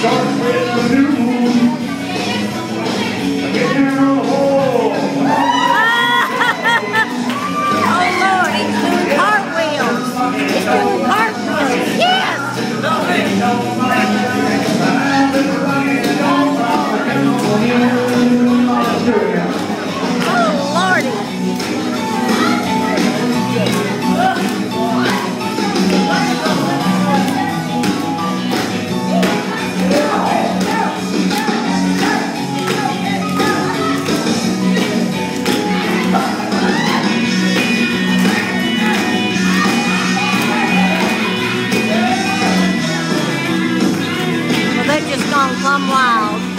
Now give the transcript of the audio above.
Shark with a new. Mom Wild.